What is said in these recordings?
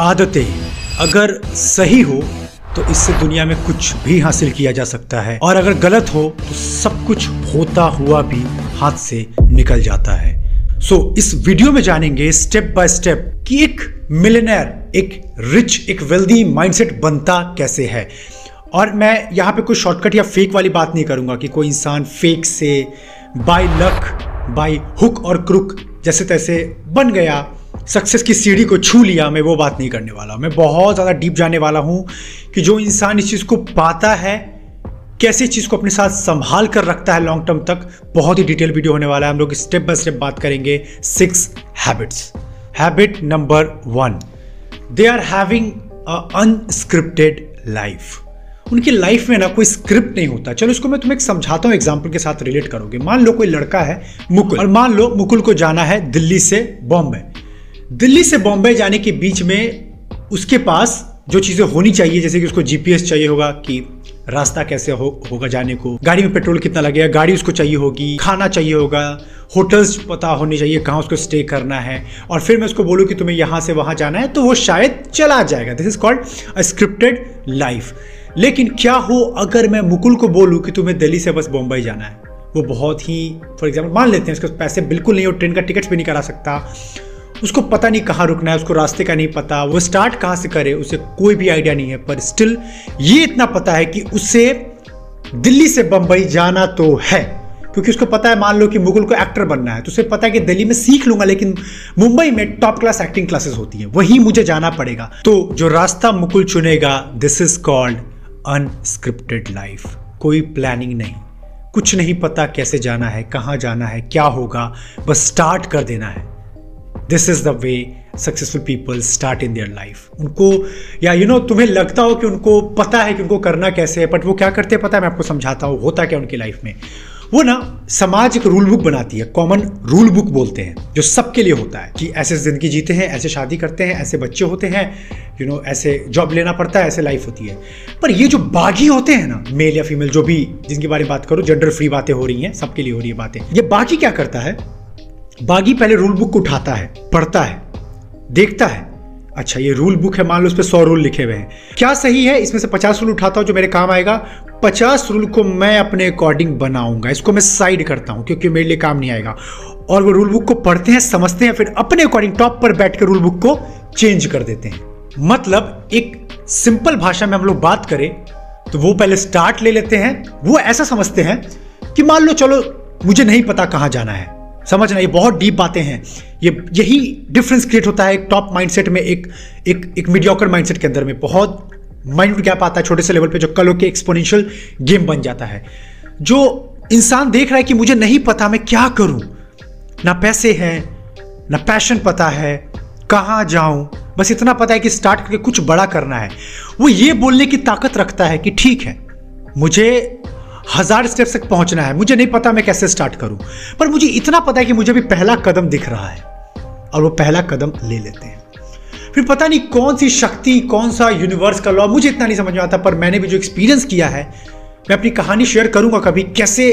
आदतें अगर सही हो तो इससे दुनिया में कुछ भी हासिल किया जा सकता है। और अगर गलत हो तो सब कुछ होता हुआ भी हाथ से निकल जाता है। सो so, इस वीडियो में जानेंगे स्टेप बाय स्टेप कि एक मिलेनियर एक रिच एक वेल्दी माइंडसेट बनता कैसे है। और मैं यहाँ पे कोई शॉर्टकट या फेक वाली बात नहीं करूँगा कि कोई इंसान फेक से बाय लक बाय हुक और क्रुक जैसे तैसे बन गया। सक्सेस की सीढ़ी को छू लिया, मैं वो बात नहीं करने वाला। मैं बहुत ज़्यादा डीप जाने वाला हूँ कि जो इंसान इस चीज़ को पाता है, कैसे चीज़ को अपने साथ संभाल कर रखता है लॉन्ग टर्म तक, बहुत ही डिटेल वीडियो होने वाला है। हम लोग स्टेप बाय स्टेप बात करेंगे six habits habit number one they are having unscripted life उनकी लाइफ में ना कोई स्क्रिप्ट नहीं होता। चलो इसको मैं तुम्हें समझाता हूँ एग्ज़ाम्पल के साथ रिलेट करोगे। मान लो कोई लड़का है मुकुल, और मान लो मुकुल को जाना है दिल्ली से बॉम्बे। दिल्ली से बॉम्बे जाने के बीच में उसके पास जो चीज़ें होनी चाहिए, जैसे कि उसको जीपीएस चाहिए होगा कि रास्ता कैसे हो, होगा जाने को, गाड़ी में पेट्रोल कितना लगेगा, गाड़ी उसको चाहिए होगी, खाना चाहिए होगा, होटल्स पता होनी चाहिए कहाँ उसको स्टे करना है। और फिर मैं उसको बोलूँ कि तुम्हें यहाँ से वहाँ जाना है तो वो शायद चला जाएगा। This is called a scripted life लेकिन क्या हो अगर मैं मुकुल को बोलूँ कि तुम्हें दिल्ली से बस बम्बई जाना है? वो बहुत ही फॉर एग्ज़ाम्पल मान लेते हैं, उसके पैसे बिल्कुल नहीं हो ट्रेन का टिकट भी नहीं करा सकता। उसको पता नहीं कहाँ रुकना है, उसको रास्ते का नहीं पता, वो स्टार्ट कहाँ से करे, उसे कोई भी आइडिया नहीं है, पर स्टिल ये इतना पता है कि उसे दिल्ली से बंबई जाना तो है, क्योंकि उसको पता है मान लो कि मुगल को एक्टर बनना है तो उसे पता है कि दिल्ली में सीख लूँगा, लेकिन मुंबई में टॉप क्लास एक्टिंग क्लासेस होती है, वही मुझे जाना पड़ेगा। तो जो रास्ता मुकुल चुनेगा this is called unscripted life कोई प्लानिंग नहीं। कुछ नहीं पता कैसे जाना है, कहाँ जाना है, क्या होगा, बस स्टार्ट कर देना है। This is the way successful people start in their life उनको या यू you नो know, तुम्हें लगता हो कि उनको पता है कि उनको करना कैसे है बट वो क्या करते हैं पता है? मैं आपको समझाता हूँ होता क्या उनकी लाइफ में। वो ना समाज एक रूल बुक बनाती है कॉमन रूल बुक बोलते हैं जो सबके लिए होता है कि ऐसे ज़िंदगी जीते हैं ऐसे शादी करते हैं ऐसे बच्चे होते हैं यू नो ऐसे जॉब लेना पड़ता है ऐसे लाइफ होती है। पर ये जो बागी होते हैं ना मेल या फीमेल जो भी जिनके बारे में बात करो जेंडर फ्री बातें हो रही हैं सबके लिए हो रही है बातें। ये बागी क्या करता है? बागी पहले रूल बुक को उठाता है, पढ़ता है, देखता है। अच्छा ये रूल बुक है, मान लो उस पर सौ रूल लिखे हुए हैं। क्या सही है? इसमें से पचास रूल उठाता हूँ जो मेरे काम आएगा। पचास रूल को मैं अपने अकॉर्डिंग बनाऊँगा। इसको मैं साइड करता हूँ, क्योंकि मेरे लिए काम नहीं आएगा। और वो रूल बुक को पढ़ते हैं, समझते हैं, फिर अपने अकॉर्डिंग टॉप पर बैठ कर रूल बुक को चेंज कर देते हैं। मतलब एक सिंपल भाषा में हम लोग बात करें तो वो पहले स्टार्ट ले लेते हैं। वो ऐसा समझते हैं कि मान लो, चलो, मुझे नहीं पता कहाँ जाना है। समझना ये बहुत डीप बातें हैं। ये, यही डिफरेंस क्रिएट होता है एक टॉप माइंडसेट में, एक एक एक मीडियोकर माइंडसेट के अंदर में। बहुत माइंड गैप आता है छोटे से लेवल पे जो कल के एक्सपोनेंशियल गेम बन जाता है। जो इंसान देख रहा है कि मुझे नहीं पता मैं क्या करूँ। ना पैसे हैं, ना पैशन पता है, कहाँ जाऊँ? बस इतना पता है कि स्टार्ट करके कुछ बड़ा करना है। वो ये बोलने की ताकत रखता है कि ठीक है, मुझे हज़ार स्टेप्स तक पहुँचना है। मुझे नहीं पता मैं कैसे स्टार्ट करूँ। पर मुझे इतना पता है कि मुझे भी पहला कदम दिख रहा है और वो पहला कदम ले लेते हैं। फिर पता नहीं कौन सी शक्ति, कौन सा यूनिवर्स का लॉ मुझे इतना नहीं समझ में आता, पर मैंने भी जो एक्सपीरियंस किया है, मैं अपनी कहानी शेयर करूँगा कभी, कैसे,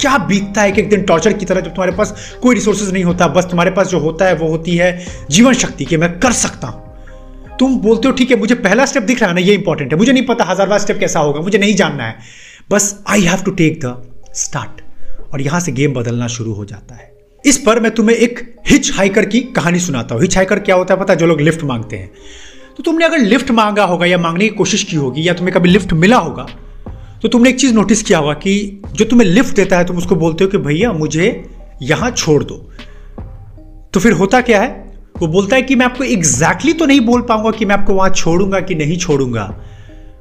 क्या बीतता है कि एक दिन टॉर्चर की तरह जब तुम्हारे पास कोई रिसोर्सेज नहीं होता, बस तुम्हारे पास जो होता है वो होती है जीवन शक्ति कि, मैं कर सकता हूँ। तुम बोलते हो, ठीक है, मुझे पहला स्टेप दिख रहा है ना, ये इंपॉर्टेंट है। मुझे नहीं पता हज़ार बार स्टेप कैसा होगा, मुझे नहीं जानना है। बस I have to take the start और यहाँ से गेम बदलना शुरू हो जाता है। इस पर मैं तुम्हें एक हिच हाइकर की कहानी सुनाता हूँ। हिच हाइकर क्या होता है पता है? जो लोग लिफ्ट मांगते हैं। तो तुमने अगर लिफ्ट मांगा होगा या मांगने की कोशिश की होगी या तुम्हें कभी लिफ्ट मिला होगा तो तुमने एक चीज़ नोटिस किया होगा कि जो तुम्हें लिफ्ट देता है, तुम उसको बोलते हो कि भैया मुझे यहाँ छोड़ दो। तो फिर होता क्या है? वो बोलता है कि मैं आपको एग्जैक्टली exactly तो नहीं बोल पाऊँगा कि मैं आपको वहाँ छोड़ूँगा कि नहीं छोड़ूँगा।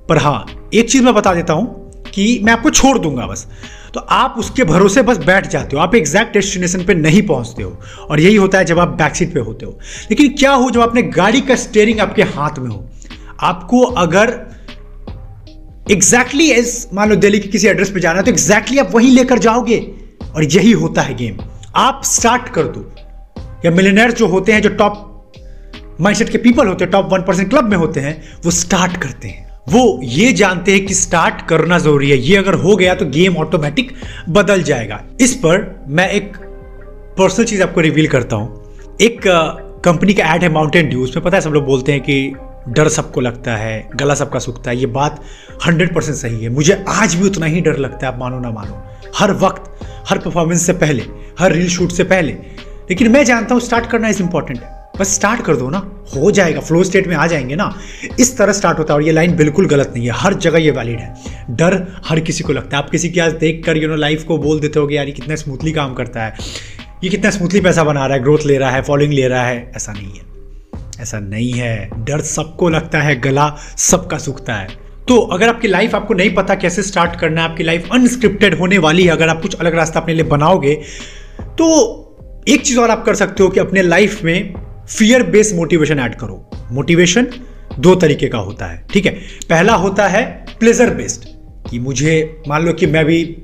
पर हाँ, एक चीज़ मैं बता देता हूँ। कि मैं आपको छोड़ दूँगा बस। तो आप उसके भरोसे बस बैठ जाते हो। आप एग्जैक्ट डेस्टिनेशन पे नहीं पहुँचते हो। और यही होता है जब आप बैक सीट पे होते हो। लेकिन क्या हो जब अपने गाड़ी का स्टेयरिंग आपके हाथ में हो? आपको अगर एग्जैक्टली एज मान लो दिल्ली के किसी एड्रेस पे जाना है तो एग्जैक्टली आप वहीं लेकर जाओगे। और यही होता है गेम आप स्टार्ट कर दो। या मिलेनियर जो होते हैं, जो टॉप माइंडसेट के पीपल होते हैं टॉप वन परसेंट क्लब में होते हैं, वो स्टार्ट करते हैं। वो ये जानते हैं कि स्टार्ट करना ज़रूरी है। ये अगर हो गया तो गेम ऑटोमेटिक बदल जाएगा। इस पर मैं एक पर्सनल चीज़ आपको रिवील करता हूँ। एक कंपनी का एड है माउंटेन ड्यू उसमें पता है सब लोग बोलते हैं कि डर सबको लगता है, गला सबका सूखता है। ये बात हंड्रेड परसेंट सही है। मुझे आज भी उतना ही डर लगता है, आप मानो ना मानो। हर वक्त, हर परफॉर्मेंस से पहले, हर रील शूट से पहले। लेकिन मैं जानता हूँ स्टार्ट करना इज़ इंपॉर्टेंट है। बस स्टार्ट कर दो ना। हो जाएगा। फ्लो स्टेट में आ जाएँगे ना। इस तरह स्टार्ट होता है और ये लाइन बिल्कुल गलत नहीं है। हर जगह ये वैलिड है। डर हर किसी को लगता है। आप किसी की आज देख कर यू नो लाइफ को बोल देते हो कि यार ये कितना स्मूथली काम करता है। ये कितना स्मूथली पैसा बना रहा है ग्रोथ ले रहा है फॉलोइंग ले रहा है। ऐसा नहीं है। ऐसा नहीं है। डर सबको लगता है। गला सबका सूखता है। तो अगर आपकी लाइफ आपको नहीं पता कैसे स्टार्ट करना है, आपकी लाइफ अनस्क्रिप्टेड होने वाली है, अगर आप कुछ अलग रास्ता अपने लिए बनाओगे तो एक चीज़ और आप कर सकते हो कि अपने लाइफ में फियर बेस्ड मोटिवेशन ऐड करो। मोटिवेशन दो तरीके का होता है, ठीक है? पहला होता है प्लेजर बेस्ड कि मुझे, मान लो कि मैं भी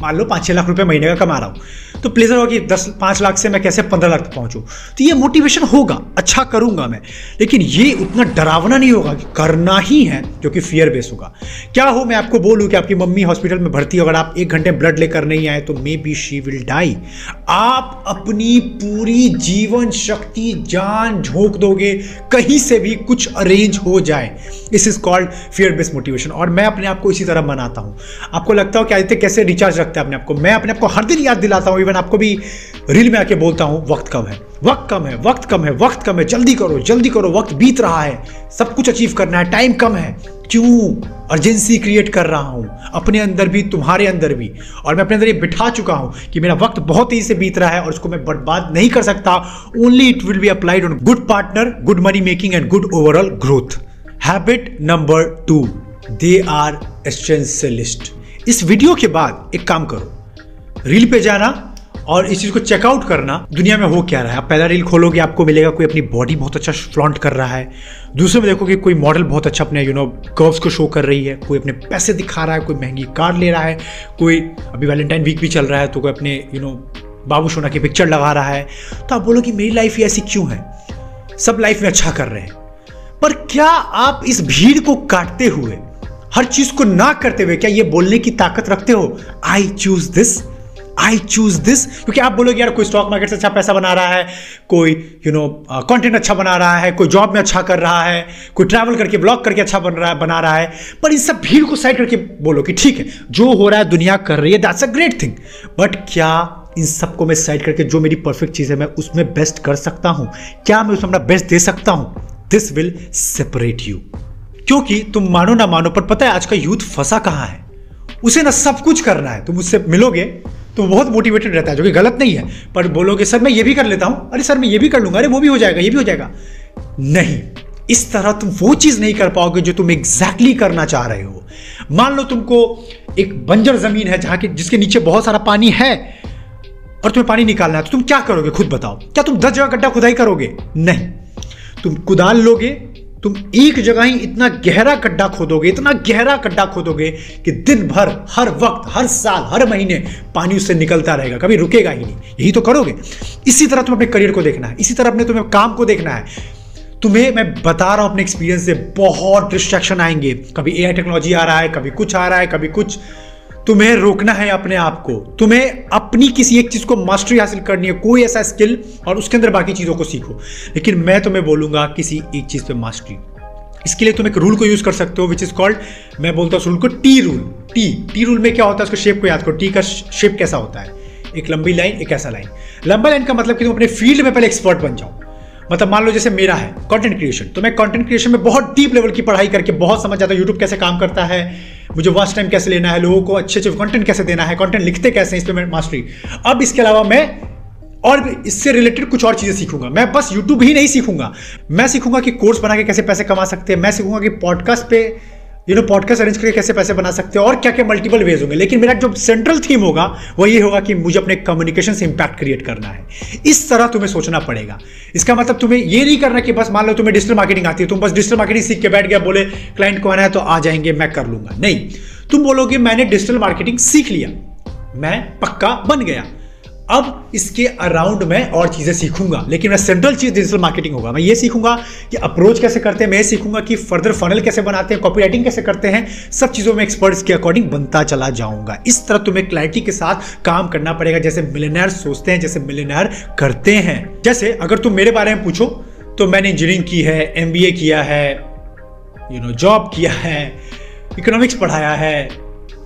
मान लो पाँच छः लाख रुपए महीने का कमा रहा हूँ तो प्लेजर होगा कि दस, पाँच लाख से मैं कैसे पंद्रह लाख तक पहुँचूँ? तो ये मोटिवेशन होगा अच्छा करूँगा मैं, लेकिन ये उतना डरावना नहीं होगा कि करना ही है, जो कि फियर बेस होगा। क्या हो, मैं आपको बोलूँ कि आपकी मम्मी हॉस्पिटल में भर्ती अगर आप एक घंटे ब्लड लेकर नहीं आए तो maybe she will die आप अपनी पूरी जीवन शक्ति जान झोंक दोगे, कहीं से भी कुछ अरेंज हो जाए। This is called fear based motivation और मैं अपने आप को इसी तरह मनाता हूँ। आपको लगता हो कि आदित्य कैसे रिचार्ज रखते हैं अपने आप को। मैं अपने आप को हर दिन याद दिलाता हूँ। इवन आपको भी रील में आके बोलता हूँ, वक्त कम है, वक्त कम है, वक्त कम है, वक्त कम है, जल्दी करो जल्दी करो, वक्त बीत रहा है, सब कुछ अचीव करना है टाइम कम है। क्यों? अर्जेंसी क्रिएट कर रहा हूँ, अपने अंदर भी, तुम्हारे अंदर भी। और मैं अपने अंदर ये बिठा चुका हूँ कि मेरा वक्त बहुत तेज़ी से बीत रहा है और इसको मैं बर्बाद नहीं कर सकता। Only it will be applied on good partner good money making and good overall growth habit number two they are essentialist इस वीडियो के बाद एक काम करो। रील पे जाना और इस चीज़ को चेकआउट करना, दुनिया में हो क्या रहा है। आप पहला रील खोलोगे, आपको मिलेगा कोई अपनी बॉडी बहुत अच्छा फ्लॉन्ट कर रहा है। दूसरे में देखोगे कोई मॉडल बहुत अच्छा अपने यू नो कर्व्स को शो कर रही है। कोई अपने पैसे दिखा रहा है, कोई महँगी कार ले रहा है, कोई अभी वैलेंटाइन वीक भी चल रहा है तो कोई अपने यू नो बाबू सोना की पिक्चर लगा रहा है। तो आप बोलो कि मेरी लाइफ ही ऐसी क्यों है? सब लाइफ में अच्छा कर रहे हैं। पर क्या आप इस भीड़ को काटते हुए हर चीज़ को ना करते हुए क्या ये बोलने की ताकत रखते हो? I choose this I choose this क्योंकि आप बोलोगे, यार, कोई स्टॉक मार्केट से अच्छा पैसा बना रहा है, कोई यू नो कंटेंट अच्छा बना रहा है, कोई जॉब में अच्छा कर रहा है, कोई ट्रैवल करके ब्लॉग करके अच्छा बन रहा है, बना रहा है। पर इन सब भीड़ को साइड करके बोलो कि ठीक है, जो हो रहा है, दुनिया कर रही है that's a great thing but क्या इन सबको मैं साइड करके जो मेरी परफेक्ट चीज़ है, मैं उसमें बेस्ट कर सकता हूँ? क्या मैं उसमें अपना बेस्ट दे सकता हूँ? दिस विल सेपरेट यू क्योंकि तुम मानो ना मानो, पर पता है आज का यूथ फंसा कहाँ है? उसे ना सब कुछ करना है। तुम उससे मिलोगे तो बहुत मोटिवेटेड रहता है, जो कि गलत नहीं है। पर बोलोगे, सर, मैं ये भी कर लेता हूँ। अरे, सर, मैं ये भी कर लूँगा। अरे, वो भी हो जाएगा, ये भी हो जाएगा। नहीं, इस तरह तुम वो चीज़ नहीं कर पाओगे जो तुम एग्जैक्टली exactly करना चाह रहे हो। मान लो तुमको एक बंजर ज़मीन है, जहाँ के, जिसके नीचे बहुत सारा पानी है, और तुम्हें पानी निकालना है तो तुम क्या करोगे? खुद बताओ। क्या तुम दस जगह गड्ढा खुदाई करोगे? नहीं। तुम कुदाल लोगे तुम एक जगह ही इतना गहरा गड्ढा खोदोगे, इतना गहरा गड्ढा खोदोगे कि दिन भर हर वक्त, हर साल, हर महीने पानी उससे निकलता रहेगा, कभी रुकेगा ही नहीं। यही तो करोगे? इसी तरह तुम अपने करियर को देखना है, इसी तरह अपने तुम्हें काम को देखना है। तुम्हें, मैं बता रहा हूँ अपने एक्सपीरियंस से, बहुत डिस्ट्रैक्शन आएँगे। कभी एआई टेक्नोलॉजी आ रहा है, कभी कुछ आ रहा है, कभी कुछ। तुम्हें रोकना है अपने आप को। तुम्हें अपनी किसी एक चीज़ को मास्टरी हासिल करनी है, कोई ऐसा स्किल और उसके अंदर बाकी चीज़ों को सीखो। लेकिन मैं तुम्हें बोलूँगा किसी एक चीज़ पे मास्टरी इसके लिए तुम एक रूल को यूज़ कर सकते हो विच इज़ कॉल्ड मैं बोलता हूँ रूल को T rule T T rule में क्या होता है, उसको शेप को याद करो। टी का शेप कैसा होता है? एक लंबी लाइन एक ऐसा लाइन लंबा लाइन का मतलब कि तुम अपने फ़ील्ड में पहले एक्सपर्ट बन जाओ। मतलब मान लो जैसे मेरा है कंटेंट क्रिएशन तो मैं कंटेंट क्रिएशन में बहुत डीप लेवल की पढ़ाई करके बहुत समझ जाता हूँ। यूट्यूब कैसे काम करता है? मुझे वॉच टाइम कैसे लेना है? लोगों को अच्छे अच्छे कंटेंट कैसे देना है? कंटेंट लिखते कैसे हैं इस पर मैं मास्टरी अब इसके अलावा मैं और इससे रिलेटेड कुछ और चीज़ें सीखूँगा। मैं बस यूट्यूब ही नहीं सीखूँगा। मैं सीखूँगा कि कोर्स बना के कैसे पैसे कमा सकते हैं। मैं सीखूँगा कि पॉडकास्ट पे यू नो पॉडकास्ट अरेंज करके कैसे पैसे बना सकते हैं और क्या क्या मल्टीपल वेज होंगे। लेकिन मेरा जो सेंट्रल थीम होगा, वो ये होगा कि मुझे अपने कम्युनिकेशन से इंपैक्ट क्रिएट करना है। इस तरह तुम्हें सोचना पड़ेगा। इसका मतलब तुम्हें ये नहीं करना कि बस मान लो तुम्हें डिजिटल मार्केटिंग आती है, तुम बस डिजिटल मार्केटिंग सीख के बैठ गया बोले क्लाइंट को आना है तो आ जाएँगे, मैं कर लूँगा। नहीं। तुम बोलोगे, मैंने डिजिटल मार्केटिंग सीख लिया। मैं पक्का बन गया। अब इसके अराउंड मैं और चीज़ें सीखूँगा। लेकिन मैं सेंट्रल चीज़ डिजिटल मार्केटिंग होगा। मैं ये सीखूँगा कि अप्रोच कैसे करते हैं, मैं सीखूँगा कि फर्दर फनल कैसे बनाते हैं कॉपी राइटिंग कैसे करते हैं, सब चीज़ों में एक्सपर्ट्स के अकॉर्डिंग बनता चला जाऊँगा। इस तरह तुम्हें क्लैरिटी के साथ काम करना पड़ेगा, जैसे मिलेनर सोचते हैं, जैसे मिलेनर करते हैं। जैसे अगर तुम मेरे बारे में पूछो तो मैंने इंजीनियरिंग की है एमबीए किया है यू नो जॉब किया है इकोनॉमिक्स पढ़ाया है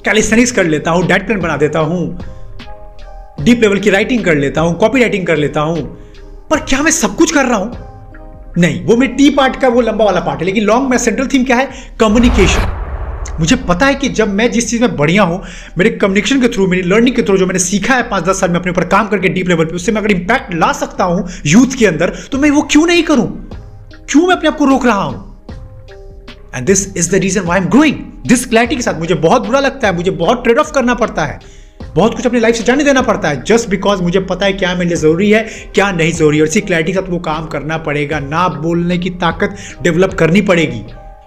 कैलिस्थेनिक्स कर लेता हूँ डेट प्लान बना देता हूँ। डीप लेवल की राइटिंग कर लेता हूँ कॉपी राइटिंग कर लेता हूँ। पर क्या मैं सब कुछ कर रहा हूँ? नहीं, वो मेरे टी पार्ट का वो लंबा वाला पार्ट है, लेकिन लॉन्ग में सेंट्रल थीम क्या है? कम्युनिकेशन मुझे पता है कि जब मैं जिस चीज़ में बढ़िया हूँ, मेरे कम्युनिकेशन के थ्रू मेरी लर्निंग के थ्रू जो मैंने सीखा है पाँच दस साल में अपने ऊपर काम करके डीप लेवल पे, उससे मैं अगर इंपैक्ट ला सकता हूँ यूथ के अंदर तो मैं वो क्यों नहीं करूँ? क्यों मैं अपने आप को रोक रहा हूँ? And this is the reason why am growing this clarity के साथ मुझे बहुत बुरा लगता है, मुझे बहुत ट्रेड ऑफ़ करना पड़ता है। बहुत कुछ अपनी लाइफ से जाने देना पड़ता है जस्ट बिकॉज़ मुझे पता है क्या मेरे लिए ज़रूरी है, क्या नहीं ज़रूरी और इसी क्लैरिटी के साथ वो काम करना पड़ेगा, ना बोलने की ताकत डेवलप करनी पड़ेगी।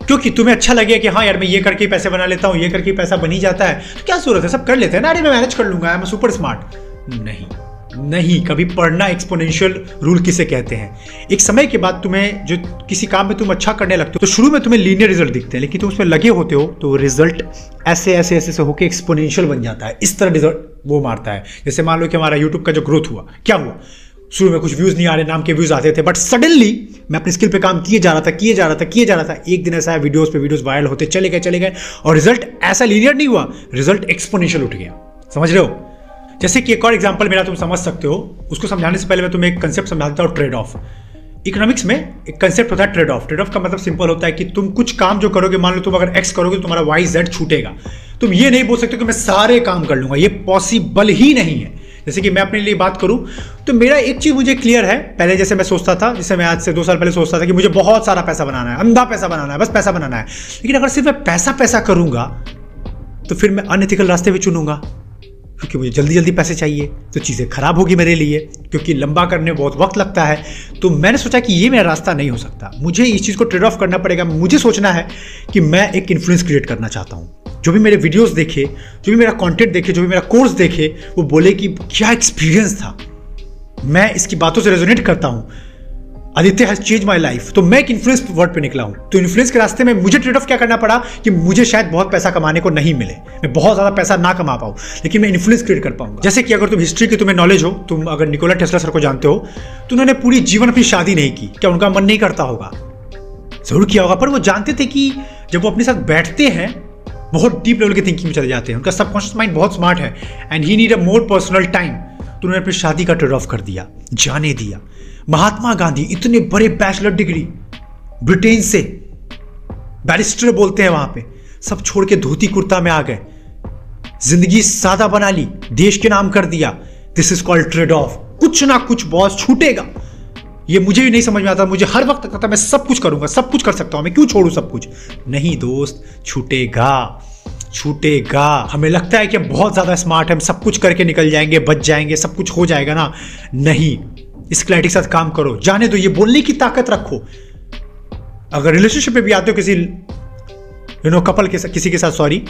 क्योंकि तुम्हें अच्छा लगे कि हाँ यार, मैं ये करके पैसे बना लेता हूँ, ये करके पैसा बनी जाता है। तो क्या ज़रूरत है? सब कर लेते हैं ना? अरे, मैं मैनेज कर लूँगा मैं सुपर स्मार्ट नहीं। नहीं, कभी पढ़ना एक्सपोनेंशियल रूल किसे कहते हैं? एक समय के बाद तुम्हें जो किसी काम में तुम अच्छा करने लगते हो तो शुरू में तुम्हें लीनियर रिज़ल्ट दिखते हैं, लेकिन तुम उसमें लगे होते हो तो रिज़ल्ट ऐसे ऐसे ऐसे से होकर एक्सपोनेंशियल बन जाता है। इस तरह रिज़ल्ट वो मारता है। जैसे मान लो कि हमारा यूट्यूब का जो ग्रोथ हुआ, क्या हुआ? शुरू में कुछ व्यूज़ नहीं आ रहे, नाम के व्यूज़ आते थे बट सडनली मैं अपनी स्किल पे काम किए जा रहा था, किए जा रहा था, किए जा रहा था। एक दिन ऐसा है वीडियोस पे वीडियोस वायरल होते, चले गए चले गए, और रिज़ल्ट ऐसा लीनियर नहीं हुआ रिज़ल्ट एक्सपोनेंशियल उठ गया। समझ रहे हो? जैसे कि एक और एग्ज़ाम्पल मेरा तुम समझ सकते हो, उसको समझाने से पहले मैं तुम्हें एक कंसेप्ट समझा देता हूँ ट्रेड ऑफ़ इकोनॉमिक्स में एक कंसेप्ट होता है ट्रेड ऑफ़ ट्रेड ऑफ़ का मतलब सिंपल होता है कि तुम कुछ काम जो करोगे, मान लो तुम अगर एक्स करोगे तो तुम्हारा वाई जेड छूटेगा. तुम ये नहीं बोल सकते कि मैं सारे काम कर लूँगा, ये पॉसिबल ही नहीं है. जैसे कि मैं अपने लिए बात करूँ तो मेरा एक चीज़ मुझे क्लियर है. पहले जैसे मैं सोचता था, जैसे मैं आज से दो साल पहले सोचता था कि मुझे बहुत सारा पैसा बनाना है, अंधा पैसा बनाना है, बस पैसा बनाना है. लेकिन अगर सिर्फ़ मैं पैसा पैसा करूँगा तो फिर मैं अनएथिकल रास्ते भी चुनूँगा. क्योंकि मुझे जल्दी जल्दी पैसे चाहिए तो चीज़ें खराब होगी मेरे लिए, क्योंकि लंबा करने में बहुत वक्त लगता है। तो मैंने सोचा कि ये मेरा रास्ता नहीं हो सकता। मुझे इस चीज़ को ट्रेड ऑफ़ करना पड़ेगा। मुझे सोचना है कि मैं एक इन्फ्लुएंस क्रिएट करना चाहता हूँ। जो भी मेरे वीडियोस देखे, जो भी मेरा कंटेंट देखे, जो भी मेरा कोर्स देखे, वो बोले कि क्या एक्सपीरियंस था। मैं इसकी बातों से रेजोनेट करता हूँ। Aditya has change my life तो मैं एक इन्फ्लुएंस वर्ड पे निकला हूँ। तो इन्फ्लुएंस के रास्ते में मुझे ट्रेड ऑफ़ क्या करना पड़ा कि मुझे शायद बहुत पैसा कमाने को नहीं मिले। मैं बहुत ज़्यादा पैसा ना कमा पाऊँ, लेकिन मैं इन्फ्लुएंस क्रिएट कर पाऊँगा। जैसे कि अगर तुम हिस्ट्री की तुम्हें नॉलेज हो, तुम अगर निकोला टेस्ला सर को जानते हो तो उन्होंने पूरी जीवन अपनी शादी नहीं की। क्या उनका मन नहीं करता होगा? ज़रूर किया होगा, पर वो जानते थे कि जब वो अपने साथ बैठते हैं, बहुत डीप लेवल की थिंकिंग में चले जाते हैं। उनका सबकॉन्शियस माइंड बहुत स्मार्ट है and he need a more personal time तो उन्होंने अपनी शादी का ट्रेड ऑफ़ कर दिया, जाने दिया। महात्मा गांधी इतने बड़े बैचलर डिग्री, ब्रिटेन से, बैरिस्टर बोलते हैं वहाँ पे, सब छोड़ के धोती कुर्ता में आ गए। ज़िंदगी सादा बना ली, देश के नाम कर दिया। This is called trade off कुछ ना कुछ बॉस छूटेगा। ये मुझे भी नहीं समझ में आता, मुझे हर वक्त लगता था मैं सब कुछ करूँगा, सब कुछ कर सकता हूँ, मैं क्यों छोड़ू सब कुछ? नहीं दोस्त, छूटेगा छूटेगा। हमें लगता है कि हम बहुत ज़्यादा स्मार्ट है, हम सब कुछ करके निकल जाएँगे, बच जाएँगे, सब कुछ हो जाएगा ना? नहीं। इस क्लैरिटी के साथ काम करो। जाने दो, ये बोलने की ताकत रखो। अगर रिलेशनशिप में भी आते हो किसी यू नो कपल के साथ, किसी के साथ सॉरी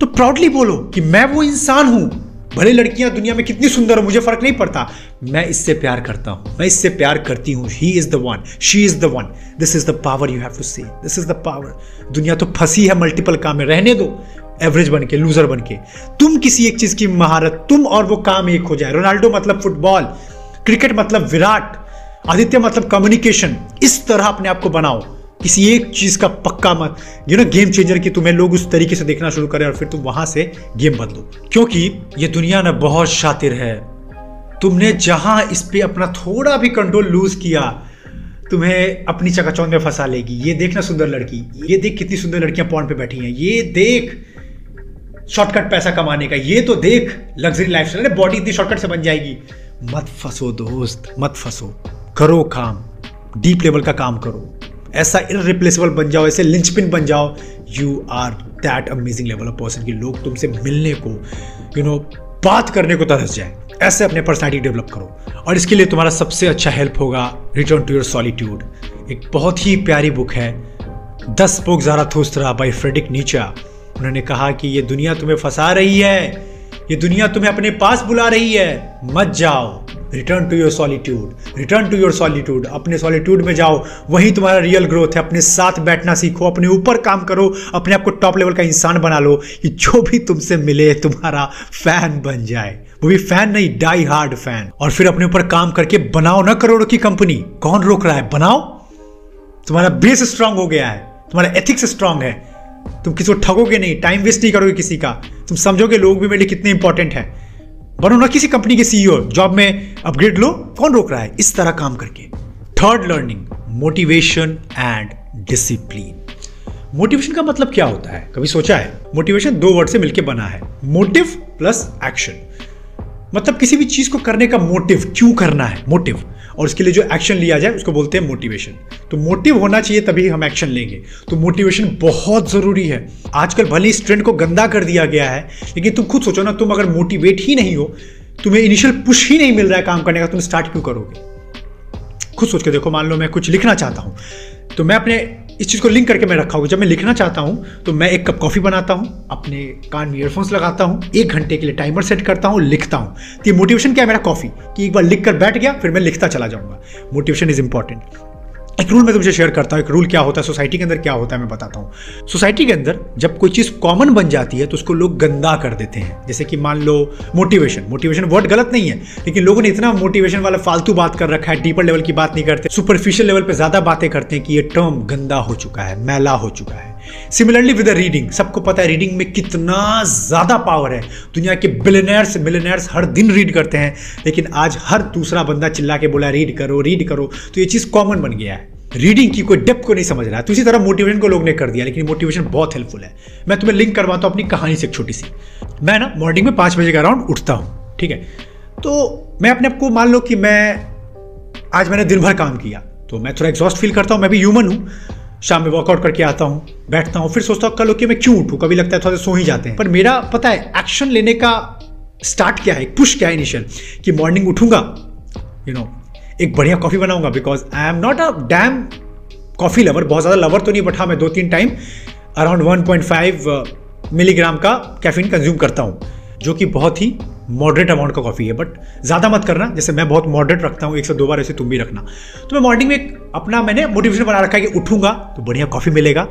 तो प्राउडली बोलो कि मैं वो इंसान हूँ। भले लड़कियाँ दुनिया में कितनी सुंदर हो, मुझे फ़र्क नहीं पड़ता। मैं इससे प्यार करता हूँ। मैं इससे प्यार करती हूँ। He is the one she is the one this is the power you have to see this is the power दुनिया तो फंसी है मल्टीपल काम में। रहने दो। एवरेज बन के लूजर बन के। तुम किसी एक चीज़ की महारत, तुम और वो काम एक हो जाए। रोनाल्डो मतलब फुटबॉल क्रिकेट मतलब विराट, आदित्य मतलब कम्युनिकेशन इस तरह अपने आप को बनाओ। किसी एक चीज़ का पक्का मत यू नो गेम चेंजर की तुम्हें लोग उस तरीके से देखना शुरू करें और फिर तुम वहाँ से गेम बदलो। क्योंकि ये दुनिया ना बहुत शातिर है। तुमने जहाँ इस पे अपना थोड़ा भी कंट्रोल लूज किया, तुम्हें अपनी चकाचौंध में फंसा लेगी। ये देखना सुंदर लड़की, ये देख कितनी सुंदर लड़कियाँ पॉइंट पे बैठी हैं। ये देख शॉर्टकट पैसा कमाने का, ये तो देख लग्जरी लाइफ स्टाइल बॉडी इतनी शॉर्टकट से बन जाएगी। मत फंसो दोस्त मत फंसो। करो काम डीप लेवल का काम करो। ऐसा इरिप्लेसेबल बन जाओ ऐसे लिंचपिन बन जाओ। You are that amazing level of person कि लोग तुमसे मिलने को यू you नो know, बात करने को तरस जाए। ऐसे अपने पर्सनैलिटी डेवलप करो। और इसके लिए तुम्हारा सबसे अच्छा हेल्प होगा रिटर्न टू योर सॉलिट्यूड एक बहुत ही प्यारी बुक है। This book Zarathustra by Friedrich Nietzsche उन्होंने कहा कि ये दुनिया तुम्हें फंसा रही है। ये दुनिया तुम्हें अपने पास बुला रही है। मत जाओ। Return to your solitude return to your solitude अपने सॉलिट्यूड में जाओ। वहीं तुम्हारा रियल ग्रोथ है। अपने साथ बैठना सीखो। अपने ऊपर काम करो। अपने आप को टॉप लेवल का इंसान बना लो कि जो भी तुमसे मिले, तुम्हारा फ़ैन बन जाए। वो भी फ़ैन नहीं डाई हार्ड फ़ैन और फिर अपने ऊपर काम करके बनाओ ना करोड़ों की कंपनी कौन रोक रहा है? बनाओ। तुम्हारा बेस स्ट्रांग हो गया है। तुम्हारा एथिक्स स्ट्रांग है। तुम किसी को ठगोगे नहीं टाइम वेस्ट नहीं करोगे किसी का। तुम समझोगे लोग भी मेरे लिए कितने इंपॉर्टेंट है। बनो ना किसी कंपनी के सीईओ जॉब में अपग्रेड लो, कौन रोक रहा है? इस तरह काम करके। Third learning motivation and discipline motivation का मतलब क्या होता है? कभी सोचा है? मोटिवेशन दो वर्ड से मिलकर बना है। मोटिव प्लस एक्शन मतलब किसी भी चीज़ को करने का मोटिव क्यों करना है? मोटिव और उसके लिए जो एक्शन लिया जाए, उसको बोलते हैं मोटिवेशन तो मोटिव होना चाहिए तभी हम एक्शन लेंगे. तो मोटिवेशन बहुत ज़रूरी है. आजकल भले इस ट्रेंड को गंदा कर दिया गया है, लेकिन तुम खुद सोचो ना, तुम अगर मोटिवेट ही नहीं हो, तुम्हें इनिशियल पुश ही नहीं मिल रहा है काम करने का, तुम स्टार्ट क्यों करोगे? खुद सोच के देखो, मान लो मैं कुछ लिखना चाहता हूँ. तो मैं अपने इस चीज़ को लिंक करके मैं रखा हूँ। जब मैं लिखना चाहता हूँ तो मैं एक कप कॉफ़ी बनाता हूँ, अपने कान में ईयरफोन्स लगाता हूँ, एक घंटे के लिए टाइमर सेट करता हूँ, लिखता हूँ। तो ये मोटिवेशन क्या है मेरा कॉफ़ी कि एक बार लिख कर बैठ गया, फिर मैं लिखता चला जाऊँगा। मोटिवेशन इज़ इंपॉर्टेंट एक रूल मैं तुमसे शेयर करता हूँ, एक रूल क्या होता है सोसाइटी के अंदर क्या होता है मैं बताता हूँ। सोसाइटी के अंदर जब कोई चीज़ कॉमन बन जाती है तो उसको लोग गंदा कर देते हैं। जैसे कि मान लो मोटिवेशन मोटिवेशन वर्ड गलत नहीं है, लेकिन लोगों ने इतना मोटिवेशन वाला फालतू बात कर रखा है डीपर लेवल की बात नहीं करते सुपरफिशियल लेवल पर ज़्यादा बातें करते हैं कि ये टर्म गंदा हो चुका है, मैला हो चुका है। सिमिलरली विद रीडिंग सबको पता है रीडिंग में कितना ज़्यादा पावर है। दुनिया के बिलेनर्स मिलेनर्स हर दिन रीड करते हैं, लेकिन आज हर दूसरा बंदा चिल्ला के बोला रीड करो रीड करो। तो ये चीज़ कॉमन बन गया है। रीडिंग की कोई डेप्थ को नहीं समझ रहा। है तो इसी तरह मोटिवेशन को लोग ने कर दिया, लेकिन मोटिवेशन बहुत हेल्पफुल है। मैं तुम्हें लिंक करवाता हूँ अपनी कहानी से एक छोटी सी। मैं ना मॉर्निंग में पाँच बजे का अराउंड उठता हूँ, ठीक है? तो मैं अपने आप को मान लो कि मैं, आज मैंने दिन भर काम किया तो मैं थोड़ा एग्जॉस्ट फील करता हूँ, मैं भी ह्यूमन हूँ। शाम में वर्कआउट करके आता हूँ, बैठता हूँ, फिर सोचता हूँ, कल कि मैं क्यों उठूँ? कभी लगता है थोड़ा सो ही जाते हैं। पर मेरा पता है एक्शन लेने का स्टार्ट क्या है? पुश क्या है इनिशियल कि मॉर्निंग उठूँगा यू नो एक बढ़िया कॉफ़ी बनाऊँगा because I am not a damn coffee lover बहुत ज़्यादा लवर तो नहीं बैठा मैं दो तीन टाइम अराउंड 1.5 मिलीग्राम का कैफीन कंज्यूम करता हूँ, जो कि बहुत ही मॉडरेट अमाउंट का कॉफ़ी है बट ज़्यादा मत करना, जैसे मैं बहुत मॉडरेट रखता हूँ, एक से दो बार ऐसे तुम भी रखना। तो मैं मॉर्निंग में अपना मैंने मोटिवेशन बना रखा है कि उठूँगा तो बढ़िया कॉफ़ी मिलेगा।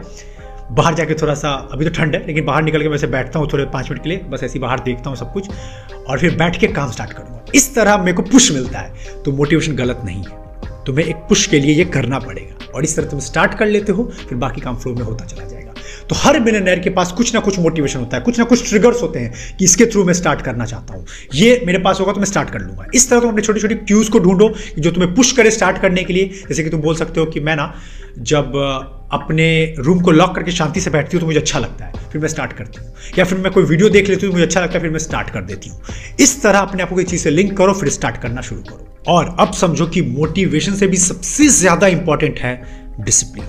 बाहर जाके थोड़ा सा अभी तो ठंड है, लेकिन बाहर निकल के वैसे बैठता हूँ, थोड़े पाँच मिनट के लिए, बस ऐसे बाहर देखता हूँ सब कुछ, और फिर बैठ के काम स्टार्ट करूँगा। इस तरह मेरे को पुश मिलता है तो मोटिवेशन गलत नहीं है। तुम्हें एक पुश के लिए ये करना पड़ेगा, और इस तरह तुम स्टार्ट कर लेते हो, फिर बाकी काम फ्लो में होता चला जाएगा। तो हर मिलनर के पास कुछ ना कुछ मोटिवेशन होता है, कुछ ना कुछ ट्रिगर्स होते हैं कि इसके थ्रू मैं स्टार्ट करना चाहता हूँ। ये मेरे पास होगा तो मैं स्टार्ट कर लूँगा। इस तरह तुम अपने छोटी छोटी क्यूज को ढूंढो जो तुम्हें पुश करे स्टार्ट करने के लिए। जैसे कि तुम बोल सकते हो कि मैं ना जब अपने रूम को लॉक करके शांति से बैठती हूँ तो मुझे अच्छा लगता है, फिर मैं स्टार्ट करती हूँ। या फिर मैं कोई वीडियो देख लेती हूँ मुझे अच्छा लगता है, फिर मैं स्टार्ट कर देती हूँ। इस तरह अपने आप को चीज़ से लिंक करो, फिर स्टार्ट करना शुरू करो। और अब समझो कि मोटिवेशन से भी सबसे ज़्यादा इंपॉर्टेंट है डिसिप्लिन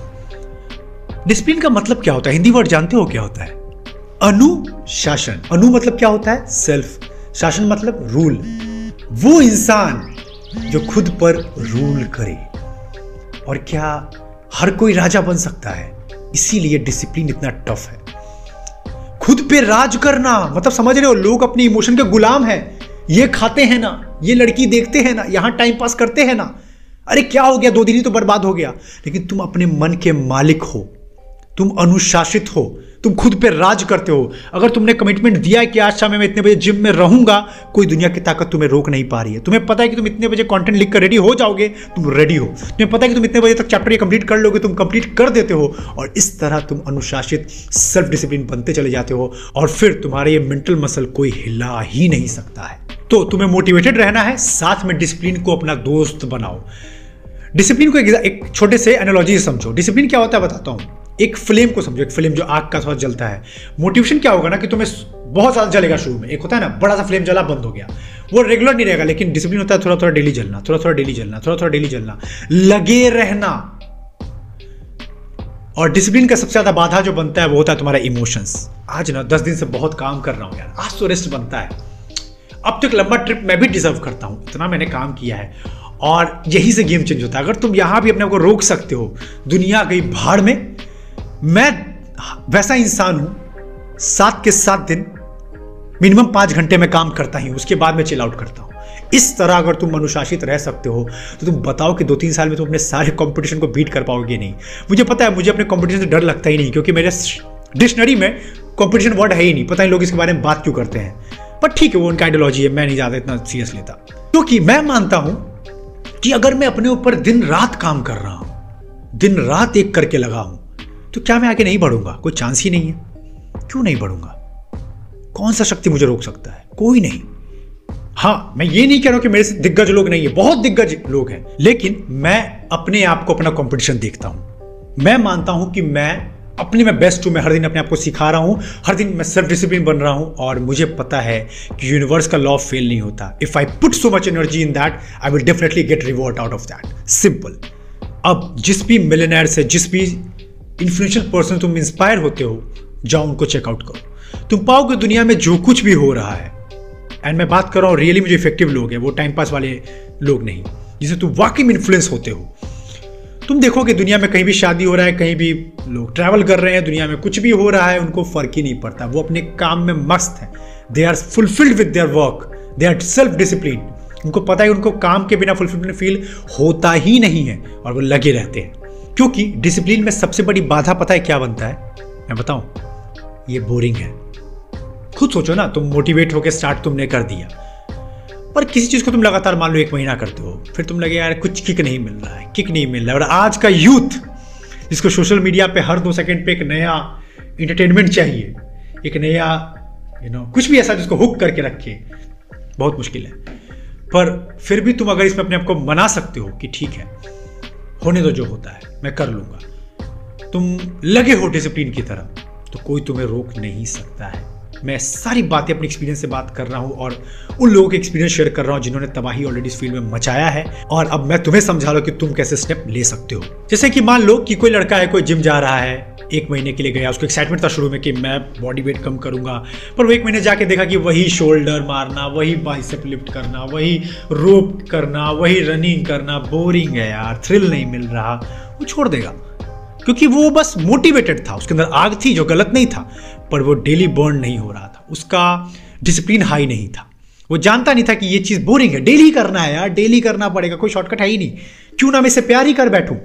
डिसिप्लिन का मतलब क्या होता है? हिंदी वर्ड जानते हो क्या होता है? अनुशासन। अनु मतलब क्या होता है? सेल्फ। शासन मतलब रूल। वो इंसान जो खुद पर रूल करे। और क्या हर कोई राजा बन सकता है? इसीलिए डिसिप्लिन इतना टफ है। खुद पे राज करना मतलब समझ रहे हो, लोग अपने इमोशन के गुलाम हैं। ये खाते हैं ना, ये लड़की देखते हैं ना, यहाँ टाइम पास करते हैं ना। अरे क्या हो गया? दो दिन ही तो बर्बाद हो गया। लेकिन तुम अपने मन के मालिक हो। तुम अनुशासित हो, तुम खुद पे राज करते हो। अगर तुमने कमिटमेंट दिया है कि आज शाम मैं इतने बजे जिम में रहूँगा, कोई दुनिया की ताकत तुम्हें रोक नहीं पा रही है। तुम्हें पता है कि तुम इतने बजे कंटेंट लिखकर रेडी हो जाओगे, तुम रेडी हो। तुम्हें पता है कि तुम इतने बजे तक चैप्टर ये कंप्लीट कर लोगे, तुम कंप्लीट कर देते हो। और इस तरह तुम अनुशासित सेल्फ डिसिप्लिन बनते चले जाते हो। और फिर तुम्हारे ये मेंटल मसल कोई हिला ही नहीं सकता है। तो तुम्हें मोटिवेटेड रहना है, साथ में डिसिप्लिन को अपना दोस्त बनाओ। डिसिप्लिन को एक छोटे से एनोलॉजी समझो। डिसिप्लिन क्या होता है बताता हूँ। एक फ्लेम को समझो एक फ्लेम जो आग का थोड़ा जलता है। मोटिवेशन क्या होगा ना कि तुम्हें बहुत ज़्यादा जलेगा शुरू में। एक होता है ना, बड़ा सा फ्लेम जला, बंद हो गया। वो रेगुलर नहीं रहेगा, लेकिन डिसिप्लिन होता है थोड़ा थोड़ा डेली जलना थोड़ा थोड़ा डेली जलना थोड़ा थोड़ा डेली जलना। लगे रहना। और डिसिप्लिन का सबसे ज़्यादा बाधा जो बनता है, वो होता है तुम्हारा इमोशंस आज ना, दस दिन से बहुत काम कर रहा हूँ यार, आज तो रेस्ट बनता है। अब तो एक लंबा ट्रिप मैं भी डिजर्व करता हूँ, इतना मैंने काम किया है। और यही से गेम चेंज होता है। अगर तुम यहाँ भी अपने आप को रोक सकते हो, दुनिया गई भाड़ में मैं वैसा इंसान हूँ, सात के सात दिन मिनिमम पाँच घंटे में काम करता ही उसके बाद मैं चिल आउट करता हूँ। इस तरह अगर तुम अनुशासित रह सकते हो तो तुम बताओ कि दो तीन साल में तुम अपने सारे कंपटीशन को बीट कर पाओगे नहीं। मुझे पता है, मुझे अपने कंपटीशन से डर लगता ही नहीं, क्योंकि मेरे डिक्शनरी में कंपटीशन वर्ड है ही नहीं। पता नहीं लोग इसके बारे में बात क्यों करते हैं। पर ठीक है, वो उनका आइडियोलॉजी है, मैं नहीं ज़्यादा इतना सीरियस लेता। क्योंकि मैं मानता हूँ कि अगर मैं अपने ऊपर दिन रात काम कर रहा हूँ दिन रात एक करके लगा हूँ तो क्या मैं आगे नहीं बढ़ूँगा? कोई चांस ही नहीं है। क्यों नहीं बढ़ूँगा? कौन सा शक्ति मुझे रोक सकता है? कोई नहीं। हाँ मैं ये नहीं कह रहा कि मेरे से दिग्गज लोग नहीं है। बहुत दिग्गज लोग हैं। लेकिन मैं अपने आप को अपना कंपटीशन देखता हूँ। मैं मानता हूँ कि मैं अपने में बेस्ट हूँ। मैं हर दिन अपने आप को सिखा रहा हूँ। हर दिन मैं सेल्फ डिसिप्लिन बन रहा हूँ। और मुझे पता है कि यूनिवर्स का लॉ फेल नहीं होता। If I put so much energy in that I will definitely get reward out of that simple अब जिस भी मिलेनर से, जिस भी इन्फ्लुएंशियल पर्सन तुम इंस्पायर होते हो, जाओ उनको चेकआउट करो। तुम पाओगे दुनिया में जो कुछ भी हो रहा है। एंड मैं बात कर रहा हूँ रियली मुझे इफ़ेक्टिव लोग हैं, वो टाइम पास वाले लोग नहीं, जिसे तुम वाकई में इन्फ्लुएंस होते हो। तुम देखोगे दुनिया में कहीं भी शादी हो रहा है, कहीं भी लोग ट्रैवल कर रहे हैं, दुनिया में कुछ भी हो रहा है, उनको फ़र्क ही नहीं पड़ता। वो अपने काम में मस्त है। They are fulfilled with their work they are self discipline उनको पता है उनको काम के बिना फुलफिलमेंट फील होता ही नहीं है, और वो लगे रहते हैं। क्योंकि डिसिप्लिन में सबसे बड़ी बाधा पता है क्या बनता है? मैं बताऊँ, ये बोरिंग है। खुद सोचो ना, तुम मोटिवेट होकर स्टार्ट तुमने कर दिया। पर किसी चीज़ को तुम लगातार मान लो एक महीना करते हो, फिर तुम लगे, यार, कुछ किक नहीं मिल रहा है किक नहीं मिल रहा है। और आज का यूथ जिसको सोशल मीडिया पे हर दो सेकंड पे एक नया इंटरटेनमेंट चाहिए, एक नया यू नो कुछ भी ऐसा जिसको हुक करके रखे, बहुत मुश्किल है। पर फिर भी तुम अगर इसमें अपने आप को मना सकते हो कि ठीक है होने दो जो होता है, मैं कर लूँगा। तुम लगे हो डिसिप्लिन की तरफ़ तो कोई तुम्हें रोक नहीं सकता है। मैं सारी बातें अपने एक्सपीरियंस से बात कर रहा हूँ और उन लोगों के एक्सपीरियंस शेयर कर रहा हूँ जिन्होंने तबाही ऑलरेडी इस फ़ील्ड में मचाया है और अब मैं तुम्हें समझा रहा लो कि तुम कैसे स्टेप ले सकते हो। जैसे कि मान लो कि कोई लड़का है, कोई जिम जा रहा है एक महीने के लिए गया। उसको एक्साइटमेंट था शुरू में कि मैं बॉडी वेट कम करूँगा। पर वो एक महीने जाके देखा कि वही शोल्डर मारना, वही बाइसेप लिफ्ट करना, वही रोप करना, वही रनिंग करना बोरिंग है यार थ्रिल नहीं मिल रहा। वो छोड़ देगा। क्योंकि वो बस मोटिवेटेड था। उसके अंदर आग थी जो गलत नहीं था, पर वो डेली बर्न नहीं हो रहा था। उसका डिसिप्लिन हाई नहीं था। वो जानता नहीं था कि ये चीज़ बोरिंग है। डेली करना है यार डेली करना पड़ेगा। कोई शॉर्टकट है ही नहीं। क्यों ना मैं इसे प्यार ही कर बैठूं?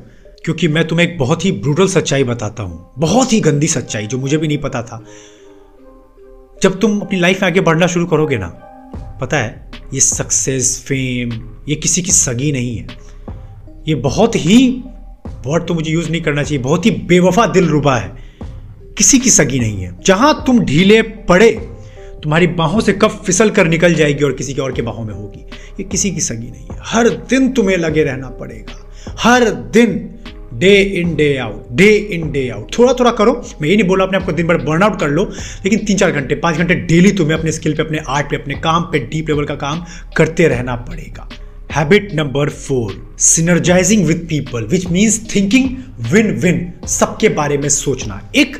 क्योंकि मैं तुम्हें एक बहुत ही ब्रूटल सच्चाई बताता हूँ। बहुत ही गंदी सच्चाई, जो मुझे भी नहीं पता था। जब तुम अपनी लाइफ में आगे बढ़ना शुरू करोगे ना, पता है, ये सक्सेस फेम ये किसी की सगी नहीं है। ये बहुत ही वर्ड तो मुझे यूज़ नहीं करना चाहिए, बहुत ही बेवफा दिल रुबा है। किसी की सगी नहीं है। जहाँ तुम ढीले पड़े, तुम्हारी बाहों से कब फिसल कर निकल जाएगी और किसी के और के बाहों में होगी। ये किसी की सगी नहीं है। हर दिन तुम्हें लगे रहना पड़ेगा। हर दिन। Day in day out day in day out थोड़ा थोड़ा करो। मैं ये नहीं बोला अपने आपको दिन भर बर्नआउट कर लो, लेकिन तीन चार घंटे, पाँच घंटे डेली तुम्हें अपने स्किल पे, अपने आर्ट पे, अपने काम पे डीप लेवल का काम करते रहना पड़ेगा। Habit number four synergizing with people which means thinking win win सबके बारे में सोचना। एक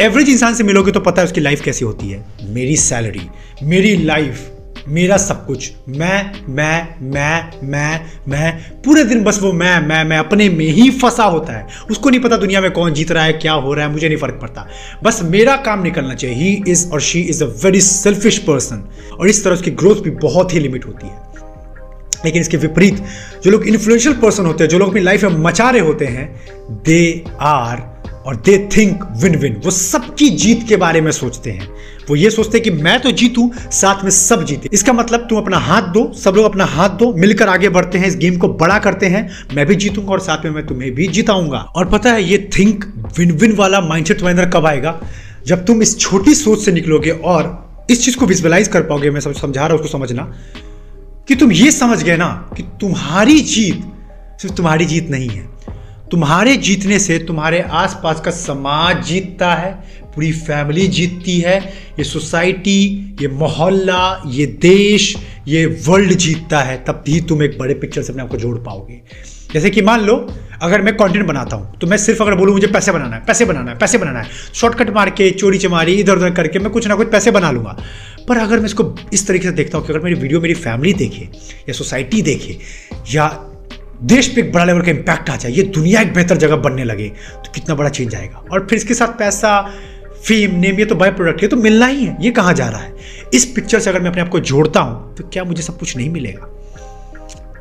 एवरेज इंसान से मिलोगे तो पता है उसकी लाइफ कैसी होती है। मेरी सैलरी मेरी लाइफ मेरा सब कुछ। मैं मैं मैं मैं मैं। पूरे दिन बस वो मैं मैं मैं अपने में ही फंसा होता है। उसको नहीं पता दुनिया में कौन जीत रहा है, क्या हो रहा है, मुझे नहीं फ़र्क पड़ता। बस मेरा काम निकलना चाहिए। ही इज़ और she is a very selfish person और इस तरह उसकी ग्रोथ भी बहुत ही लिमिट होती है। लेकिन इसके विपरीत, जो लोग इन्फ्लुएंशियल पर्सन होते हैं, जो लोग अपनी लाइफ में मचा रहे होते हैं दे आर और दे थिंक विन विन वो सबकी जीत के बारे में सोचते हैं। वो ये सोचते कि मैं तो जीतूं, साथ में सब जीते। इसका मतलब तुम अपना हाथ दो, सब लोग अपना हाथ दो, मिलकर आगे बढ़ते हैं, इस गेम को बड़ा करते हैं, मैं भी जीतूँगा और साथ में मैं तुम्हें भी जिताऊँगा। और पता है, ये थिंक विन विन वाला माइंडसेट तुम्हारे अंदर कब आएगा? जब तुम इस छोटी सोच से निकलोगे और इस चीज़ को विजुअलाइज कर पाओगे, मैं समझा रहा हूँ उसको समझना, कि तुम ये समझ गए ना कि तुम्हारी जीत सिर्फ़ तुम्हारी जीत नहीं है। तुम्हारे जीतने से तुम्हारे आसपास का समाज जीतता है पूरी फैमिली जीतती है, ये सोसाइटी, ये मोहल्ला, ये देश, ये वर्ल्ड जीतता है, तब भी तुम एक बड़े पिक्चर से अपने आपको जोड़ पाओगे। जैसे कि मान लो, अगर मैं कंटेंट बनाता हूँ तो मैं सिर्फ़ अगर बोलूँ, मुझे पैसे बनाना है, पैसे बनाना है, पैसे बनाना है। शॉर्टकट मार के, चोरी चमारी इधर उधर करके मैं कुछ ना कुछ पैसे बना लूँगा। पर अगर मैं इसको इस तरीके से देखता हूँ कि अगर मेरी वीडियो मेरी फैमिली देखे, या सोसाइटी देखे, या देश पे एक बड़ा लेवल का इम्पैक्ट आ जाए, ये दुनिया एक बेहतर जगह बनने लगे तो कितना बड़ा चेंज आएगा। और फिर इसके साथ पैसा फेम नेम ये तो बाय प्रोडक्ट है तो मिलना ही है, ये कहाँ जा रहा है? इस पिक्चर से अगर मैं अपने आप को जोड़ता हूँ तो क्या मुझे सब कुछ नहीं मिलेगा?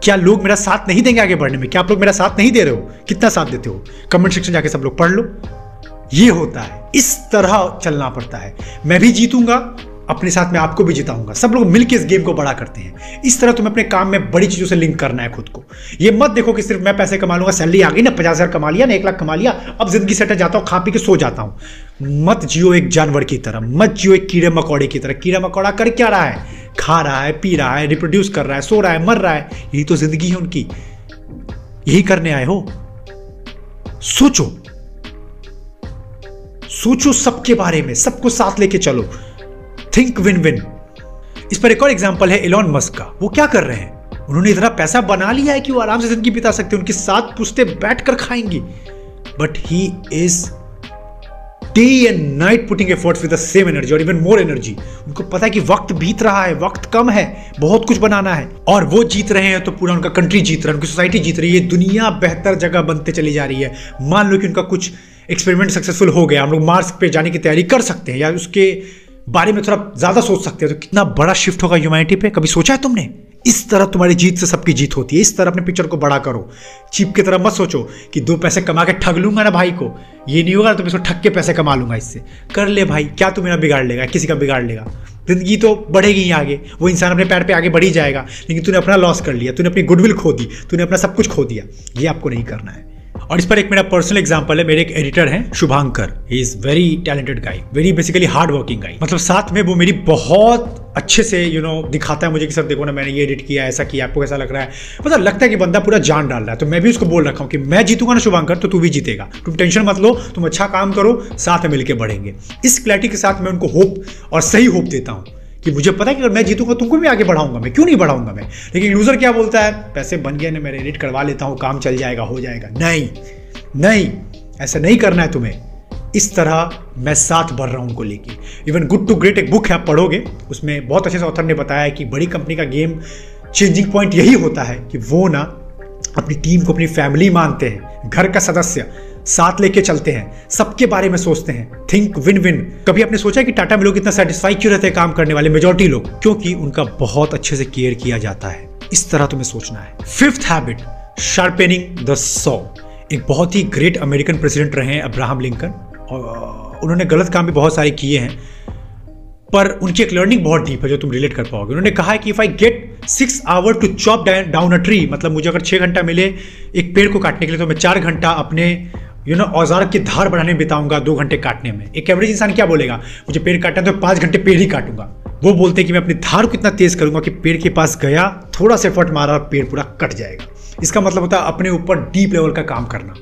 क्या लोग मेरा साथ नहीं देंगे आगे बढ़ने में? क्या आप लोग मेरा साथ नहीं दे रहे हो? कितना साथ देते हो? कमेंट सेक्शन जाके सब लोग पढ़ लो। ये होता है, इस तरह चलना पड़ता है। मैं भी जीतूँगा अपने साथ में आपको भी जिताऊँगा। सब लोग मिलकर इस गेम को बड़ा करते हैं। इस तरह तुम्हें अपने काम में बड़ी चीज़ों से लिंक करना है खुद को। ये मत देखो कि सिर्फ़ मैं पैसे कमा लूँगा सैलरी आ गई ना, पचास हज़ार कमा लिया ना, एक लाख कमा लिया, अब ज़िंदगी सेट जाता हूँ, खा पी के सो जाता हूँ। मत जियो एक जानवर की तरह, मत जियो एक कीड़े मकौड़े की तरह। कीड़ा मकौड़ा कर क्या रहा है? खा रहा है, पी रहा है रिप्रोड्यूस कर रहा है, सो रहा है, मर रहा है। यही तो ज़िंदगी है उनकी। यही करने आए हो? सोचो। सोचो सबके बारे में, सबको साथ लेके चलो। थिंक विन विन इस पर एक और एग्ज़ाम्पल है इलॉन मस्क का। वो क्या कर रहे हैं? उन्होंने इतना पैसा बना लिया है कि वो आराम से ज़िंदगी बिता सकते हैं। उनके साथ पुछते बैठ कर खाएँगे। But he is day and night putting efforts with the same energy और इवन मोर एनर्जी उनको पता है कि वक्त बीत रहा है, वक्त कम है, बहुत कुछ बनाना है। और वो जीत रहे हैं तो पूरा उनका कंट्री जीत रहा है, उनकी सोसाइटी जीत रही है दुनिया बेहतर जगह बनते चली जा रही है। मान लो कि उनका कुछ एक्सपेरिमेंट सक्सेसफुल हो गया, हम लोग मार्स पे जाने की तैयारी कर सकते हैं या उसके बारे में थोड़ा ज़्यादा सोच सकते हैं। तो कितना बड़ा शिफ्ट होगा ह्यूमैनिटी पे? कभी सोचा है तुमने? इस तरह तुम्हारी जीत से सबकी जीत होती है। इस तरह अपने पिक्चर को बड़ा करो। चिप की तरह मत सोचो कि दो पैसे कमा के ठग लूँगा ना भाई को। ये नहीं होगा तो मैं इसको ठग के पैसे कमा लूँगा इससे। कर ले भाई, क्या तू मेरा बिगाड़ लेगा? किसी का बिगाड़ लेगा। ज़िंदगी तो बढ़ेगी ही आगे। वो इंसान अपने पैर पे आगे बढ़ ही जाएगा। लेकिन तूने अपना लॉस कर लिया। तूने अपनी गुडविल खो दी। तूने अपना सब कुछ खो दिया। ये आपको नहीं करना है। और इस पर एक मेरा पर्सनल एग्ज़ाम्पल है मेरे एक एडिटर हैं Shubhankar. He is very talented guy very basically hard working guy मतलब साथ में वो मेरी बहुत अच्छे से यू you नो know, दिखाता है मुझे कि सर देखो ना मैंने ये एडिट किया ऐसा किया आपको कैसा लग रहा है? मतलब लगता है कि बंदा पूरा जान डाल रहा है। तो मैं भी उसको बोल रखा हूँ कि मैं जीतूँगा ना शुभांकर तो तू भी जीतेगा। तुम टेंशन मत लो तुम अच्छा काम करो साथ मिलकर बढ़ेंगे। इस क्लैरिटी के साथ मैं उनको होप और सही होप देता हूँ। कि मुझे पता है कि अगर मैं जीतूँगा, तुमको भी आगे बढ़ाऊँगा मैं। क्यों नहीं बढ़ाऊँगा मैं? लेकिन यूज़र क्या बोलता है? पैसे बन गए ना मैं एडिट करवा लेता हूँ, काम चल जाएगा, हो जाएगा। नहीं नहीं, ऐसा नहीं करना है तुम्हें। इस तरह मैं साथ बढ़ रहा हूँ उनको लेके। इवन गुड टू ग्रेट एक बुक है, आप पढ़ोगे, उसमें बहुत अच्छे से ऑथर ने बताया है कि बड़ी कंपनी का गेम चेंजिंग पॉइंट यही होता है कि वो ना अपनी टीम को अपनी फैमिली मानते हैं, घर का सदस्य। साथ लेके चलते हैं। सबके बारे में सोचते हैं। थिंक विन विन कभी आपने सोचा कि टाटा में लोग इतना सेटिस्फाई क्यों रहते हैं काम करने वाले मेजोरिटी लोग? क्योंकि उनका बहुत अच्छे से केयर किया जाता है। इस तरह तुम्हें सोचना है। Fifth habit sharpening the saw एक बहुत ही ग्रेट अमेरिकन प्रेसिडेंट रहे हैं अब्राहम लिंकन और उन्होंने गलत काम भी बहुत सारे किए हैं। पर उनकी एक लर्निंग बहुत डीप है जो तुम रिलेट कर पाओगे। उन्होंने कहा है कि if I get six hour to chop down a tree मतलब मुझे अगर छः घंटा मिले एक पेड़ को काटने के लिए तो मैं चार घंटा अपने यू नो औज़ार की धार बढ़ाने में बिताऊँगा दो घंटे काटने में। एक एवरेज इंसान क्या बोलेगा? मुझे पेड़ काटना है तो पाँच घंटे पेड़ ही काटूँगा। वो बोलते हैं कि मैं अपनी धार को इतना तेज करूँगा कि पेड़ के पास गया, थोड़ा सा एफर्ट मारा पेड़ पूरा कट जाएगा। इसका मतलब होता है अपने ऊपर डीप लेवल का काम करना।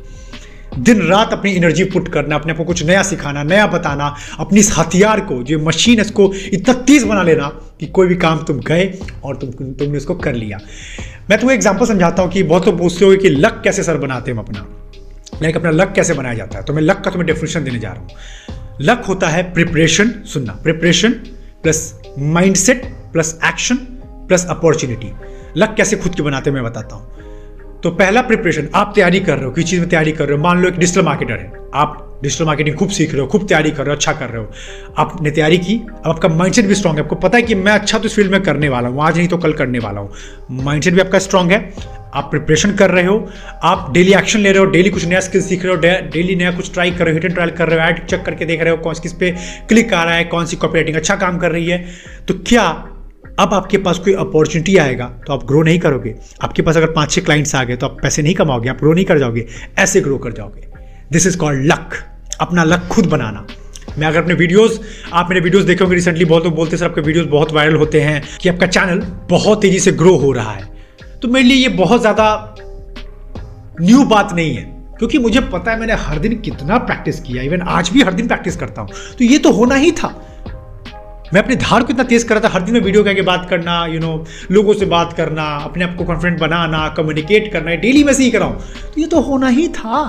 दिन रात अपनी एनर्जी पुट करना, अपने आपको कुछ नया सिखाना, नया बताना, अपनी इस हथियार को, जो मशीन है, इसको इतना तेज बना लेना कि कोई भी काम तुम गए और तुम, तुमने उसको कर लिया। मैं तुम्हें एग्जांपल समझाता हूँ कि बहुत लोग पूछते हो कि लक कैसे सर बनाते हम अपना। लाइक अपना लक कैसे बनाया जाता है? तो मैं लक का तुम्हें डेफिनेशन देने जा रहा हूँ। लक होता है प्रिपरेशन सुनना। Preparation plus mindset plus action plus opportunity luck कैसे खुद की बनाते मैं बताता हूँ। तो पहला प्रिपरेशन आप तैयारी कर रहे हो, किसी चीज़ में तैयारी कर रहे हो? मान लो एक डिजिटल मार्केटर है। आप डिजिटल मार्केटिंग खूब सीख रहे हो, खूब तैयारी कर रहे हो अच्छा कर रहे हो। आपने तैयारी की, अब आपका माइंडसेट भी स्ट्रांग है। आपको पता है कि मैं अच्छा तो इस फ़ील्ड में करने वाला हूँ, आज नहीं तो कल करने वाला हूँ। माइंडसेट भी आपका स्ट्रांग है। आप प्रिपरेशन कर रहे हो, आप डेली एक्शन ले रहे हो डेली कुछ नया स्किल सीख रहे हो डेली नया कुछ ट्राई कर रहे हो हिट एंड ट्रायल कर रहे हो एड चेक करके देख रहे हो कौन किस पे क्लिक आ रहा है, कौन सी कॉपरेटिंग अच्छा काम कर रही है। तो क्या अब आपके पास कोई अपॉर्चुनिटी आएगा तो आप ग्रो नहीं करोगे। आपके पास अगर पाँच छह क्लाइंट्स आ गए तो आप पैसे नहीं कमाओगे, आप ग्रो नहीं कर जाओगे, ऐसे ग्रो कर जाओगे। दिस इज़ कॉल्ड लक अपना लक खुद बनाना। मैं अगर अपने वीडियोस आप मेरे वीडियोस देखे होंगे रिसेंटली बहुत लोग बोलते सर, आपके वीडियोस बहुत वायरल होते हैं। कि आपका चैनल बहुत तेज़ी से ग्रो हो रहा है। तो मेरे लिए ये बहुत ज़्यादा न्यू बात नहीं है क्योंकि मुझे पता है मैंने हर दिन कितना प्रैक्टिस किया इवन आज भी हर दिन प्रैक्टिस करता हूँ। तो ये तो होना ही था। मैं अपने धार को इतना तेज कर रहा था हर दिन में वीडियो कह के बात करना यू you नो know, लोगों से बात करना अपने आप को कॉन्फिडेंट बनाना कम्युनिकेट करना डेली में सीख रहा हूँ। तो ये तो होना ही था।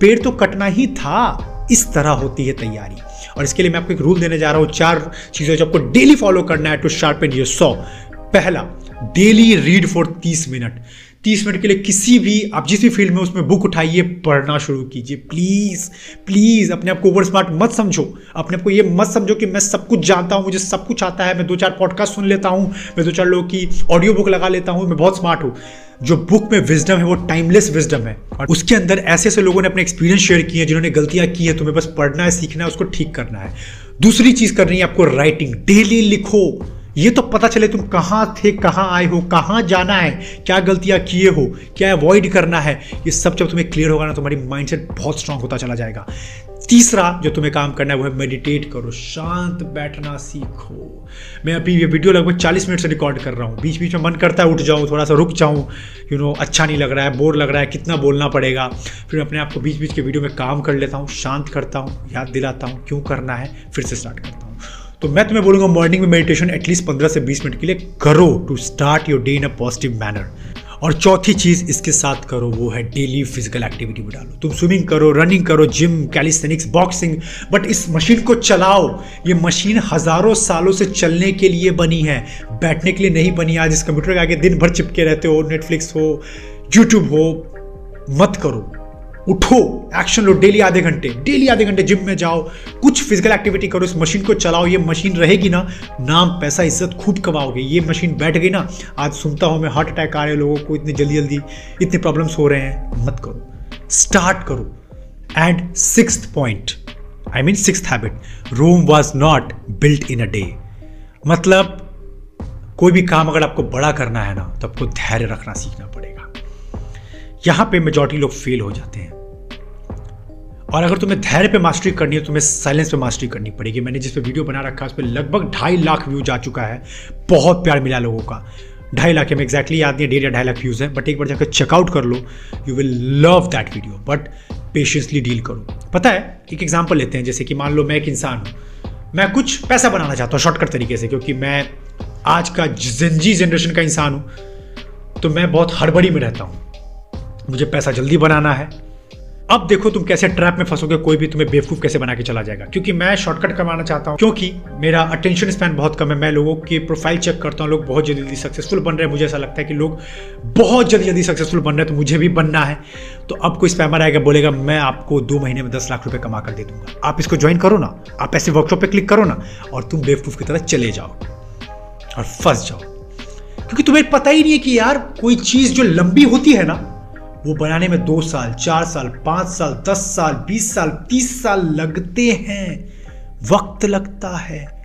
पेड़ तो कटना ही था। इस तरह होती है तैयारी। और इसके लिए मैं आपको एक रूल देने जा रहा हूँ चार चीज़ें जो आपको डेली फॉलो करना है टू शार्पन योर सौ पहला डेली रीड फॉर तीस मिनट। तीस मिनट के लिए किसी भी, आप जिस भी फ़ील्ड में उसमें बुक उठाइए, पढ़ना शुरू कीजिए। प्लीज़ प्लीज़, अपने आप को ओवर स्मार्ट मत समझो। अपने आप को ये मत समझो कि मैं सब कुछ जानता हूँ, मुझे सब कुछ आता है, मैं दो चार पॉडकास्ट सुन लेता हूँ, मैं दो चार लोगों की ऑडियो बुक लगा लेता हूँ, मैं बहुत स्मार्ट हूँ। जो बुक में विजडम है, वो टाइमलेस विजडम है। और उसके अंदर ऐसे ऐसे लोगों ने अपने एक्सपीरियंस शेयर किए हैं, जिन्होंने गलतियाँ की है, तुम्हें बस पढ़ना है, सीखना है, उसको ठीक करना है। दूसरी चीज़ करनी है आपको राइटिंग डेली लिखो। ये तो पता चले तुम कहाँ थे, कहाँ आए हो, कहाँ जाना है, क्या गलतियाँ किए हो, क्या अवॉइड करना है, ये सब जब तुम्हें क्लियर होगा ना, तुम्हारी माइंडसेट बहुत स्ट्रांग होता चला जाएगा। तीसरा जो तुम्हें काम करना है, वो है मेडिटेट करो, शांत बैठना सीखो। मैं अभी ये वीडियो लगभग 40 मिनट से रिकॉर्ड कर रहा हूँ। बीच बीच में मन करता है उठ जाऊँ थोड़ा सा रुक जाऊँ यू नो अच्छा नहीं लग रहा है बोर लग रहा है, कितना बोलना पड़ेगा। फिर अपने आप को बीच बीच के वीडियो में काम कर लेता हूँ, शांत करता हूँ, याद दिलाता हूँ, क्यों करना है, फिर से स्टार्ट करता हूँ। तो मैं तुम्हें बोलूँगा मॉर्निंग में मेडिटेशन एटलीस्ट पंद्रह से बीस मिनट के लिए करो to start your day in a positive manner और चौथी चीज़ इसके साथ करो, वो है डेली फ़िज़िकल एक्टिविटी में डालो। तुम स्विमिंग करो रनिंग करो जिम कैलिस्थेनिक्स बॉक्सिंग बट इस मशीन को चलाओ। ये मशीन हज़ारों सालों से चलने के लिए बनी है। बैठने के लिए नहीं बनी, आज इस कंप्यूटर के आगे दिन भर चिपके रहते हो नेटफ्लिक्स हो यूट्यूब हो, मत करो। उठो एक्शन लो डेली आधे घंटे डेली आधे घंटे जिम में जाओ, कुछ फ़िज़िकल एक्टिविटी करो, इस मशीन को चलाओ, ये मशीन रहेगी ना, नाम, पैसा, इज़्ज़त खूब कमाओगे। ये मशीन बैठ गई ना, आज सुनता हूँ मैं हार्ट अटैक आ रहे लोगों को, इतनी जल्दी जल्दी, इतने प्रॉब्लम्स हो रहे हैं, मत करो। स्टार्ट करो। And six point I mean six habit Rome was not built in a day मतलब कोई भी काम अगर आपको बड़ा करना है ना तो आपको धैर्य रखना सीखना पड़ेगा। यहाँ पे मेजोरिटी लोग फेल हो जाते हैं। और अगर तुम्हें धैर्य पे मास्टरी करनी है, तुम्हें साइलेंस पे मास्टरी करनी पड़ेगी। मैंने जिस पे वीडियो बना रखा है उस पर लगभग ढाई लाख व्यू जा चुका है। बहुत प्यार मिला लोगों का। ढाई लाख में एक्जैक्टली याद नहीं डेढ़ या ढाई लाख व्यूज़ है बट एक बार जाकर चेकआउट कर लो। You will love that video but patiently deal करो। पता है, एक एग्ज़ाम्पल लेते हैं, जैसे कि मान लो मैं एक इंसान हूँ। मैं कुछ पैसा बनाना चाहता हूँ शॉर्टकट तरीके से, क्योंकि मैं आज का जिंजी जनरेशन का इंसान हूँ। तो मैं बहुत हड़बड़ी में रहता हूँ। मुझे पैसा जल्दी बनाना है। अब देखो तुम कैसे ट्रैप में फंसोगे, कोई भी तुम्हें बेवकूफ़ कैसे बना के चला जाएगा। क्योंकि मैं शॉर्टकट कमाना चाहता हूँ, क्योंकि मेरा अटेंशन स्पैन बहुत कम है। मैं लोगों की प्रोफ़ाइल चेक करता हूँ, लोग बहुत जल्दी जल्दी सक्सेसफुल बन रहे हैं। मुझे ऐसा लगता है कि लोग बहुत जल्दी जल्दी सक्सेसफुल बन रहे हैं तो मुझे भी बनना है। तो अब कोई स्पैमर आएगा, बोलेगा, मैं आपको दो महीने में दस लाख रुपए कमा कर दे दूँगा। आप इसको ज्वाइन करो ना। आप ऐसे वर्कशॉप पर क्लिक करो ना, और तुम बेवकूफ़ की तरह चले जाओ और फंस जाओ। क्योंकि तुम्हें पता ही नहीं है कि यार कोई चीज़ जो लंबी होती है ना वो बनाने में दो साल, चार साल, पाँच साल, दस साल, बीस साल, तीस साल लगते हैं। वक्त लगता है।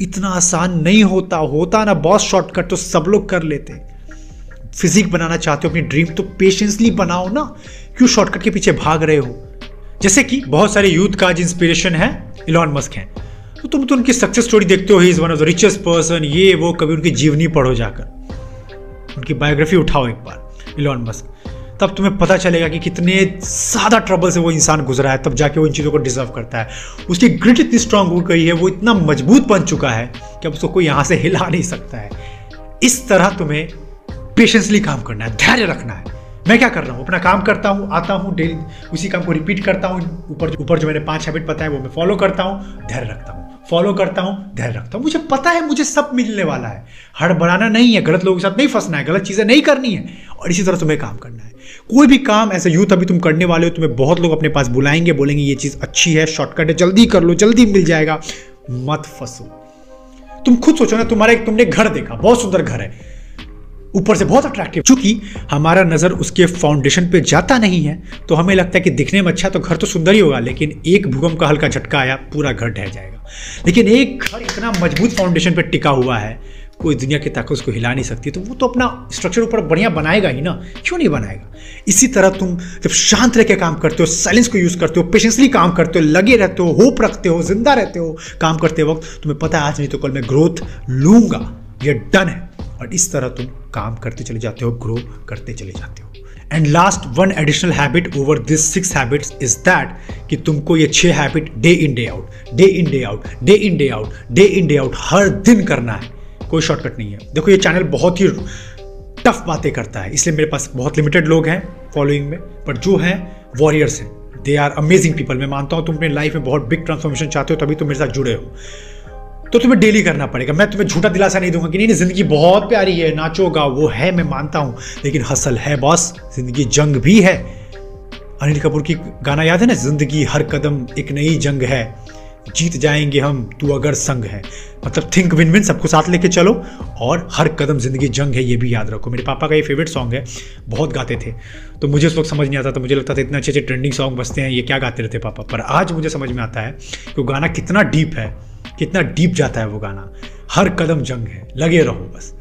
इतना आसान नहीं होता। होता ना बहुत शॉर्टकट तो सब लोग कर लेते। फिजिक बनाना चाहते हो, अपनी ड्रीम तो पेशेंसली बनाओ ना। क्यों शॉर्टकट के पीछे भाग रहे हो? जैसे कि बहुत सारे यूथ का आज इंस्पिरेशन है इलॉन मस्क हैं। तो तुम तो उनकी सक्सेस स्टोरी देखते हो he is one of the richest person ये, वो, कभी उनकी जीवनी पढ़ो जाकर। उनकी बायोग्राफी उठाओ एक बार इलॉन मस्क तब तुम्हें पता चलेगा कि कितने ज़्यादा ट्रबल से वो इंसान गुजरा है, तब जाके वो इन चीज़ों को डिजर्व करता है। उसकी ग्रिट इतनी स्ट्रांग हो गई है, वो इतना मज़बूत बन चुका है कि अब उसको कोई यहाँ से हिला नहीं सकता है। इस तरह तुम्हें पेशेंसली काम करना है, धैर्य रखना है। मैं क्या कर रहा हूँ? अपना काम करता हूँ, आता हूँ डेली उसी काम को रिपीट करता हूँ। ऊपर ऊपर जो मैंने पाँच हैबिट बताया वो मैं फॉलो करता हूँ, धैर्य रखता हूँ। फॉलो करता हूँ ध्यान रखता हूँ। मुझे पता है, मुझे सब मिलने वाला है। हड़बड़ाना नहीं है, गलत लोगों के साथ नहीं फंसना है, गलत चीज़ें नहीं करनी है, और इसी तरह तुम्हें काम करना है। कोई भी काम ऐसे यूथ अभी तुम करने वाले हो, तुम्हें बहुत लोग अपने पास बुलाएँगे, बोलेंगे, ये चीज़ अच्छी है शॉर्टकट है, जल्दी कर लो, जल्दी मिल जाएगा। मत फंसो। तुम खुद सोचो ना, तुम्हारा एक, तुमने घर देखा, बहुत सुंदर घर है। ऊपर से बहुत अट्रैक्टिव चूँकि हमारा नज़र उसके फाउंडेशन पे जाता नहीं है तो हमें लगता है कि दिखने में अच्छा तो घर तो सुंदर ही होगा, लेकिन एक भूकंप का हल्का झटका आया, पूरा घर ढह जाएगा। लेकिन एक घर इतना मज़बूत फाउंडेशन पर टिका हुआ है, कोई दुनिया की ताकत उसको हिला नहीं सकती तो वो तो अपना स्ट्रक्चर ऊपर बढ़िया बनाएगा ही ना, क्यों नहीं बनाएगा? इसी तरह तुम जब शांत रह के काम करते हो साइलेंस को यूज़ करते हो पेशेंसली काम करते हो, लगे रहते हो होप रखते हो, ज़िंदा रहते हो, काम करते वक्त, तुम्हें पता है आज नहीं तो कल मैं ग्रोथ लूँगा। ये डन है। और इस तरह तुम काम करते चले जाते हो ग्रो करते चले जाते हो। And last one additional habit over this six habits is that कि तुमको ये छह habit day in day out day in day out day in day out day in day out हर दिन करना है। कोई शॉर्टकट नहीं है। देखो ये चैनल बहुत ही टफ बातें करता है, इसलिए मेरे पास बहुत लिमिटेड लोग हैं फॉलोइंग में बट जो हैं वॉरियर्स हैं। दे आर अमेजिंग पीपल मैं मानता हूँ तुम अपने लाइफ में बहुत बिग ट्रांसफॉर्मेशन चाहते हो, तभी तुम मेरे साथ जुड़े हो। तो तुम्हें डेली करना पड़ेगा। मैं तुम्हें झूठा दिलासा नहीं दूँगा कि नहीं नहीं, ज़िंदगी बहुत प्यारी है नाचो नाचोगा, वो है, मैं मानता हूँ, लेकिन हसल है बॉस ज़िंदगी जंग भी है। अनिल कपूर की गाना याद है ना, ज़िंदगी हर कदम एक नई जंग है, जीत जाएँगे हम, तू अगर संग है। मतलब थिंक विन विन सबको साथ लेके चलो, और हर कदम ज़िंदगी जंग है, ये भी याद रखो। मेरे पापा का ये फेवरेट सॉन्ग है, बहुत गाते थे। तो मुझे उस वक्त समझ नहीं आता था, मुझे लगता था इतने अच्छे अच्छे ट्रेंडिंग सॉन्ग बसते हैं, ये क्या गाते रहते पापा? पर आज मुझे समझ में आता है कि वो गाना कितना डीप है। कितना डीप जाता है वो गाना। हर कदम जंग है लगे रहो बस।